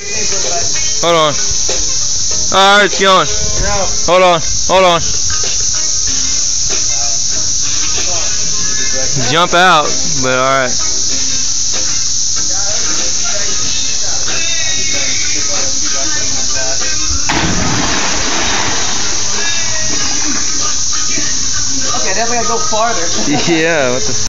Hold on. Alright, it's going. Hold on. Hold on. Jump out, but alright. Okay, definitely gotta go farther. Yeah, what the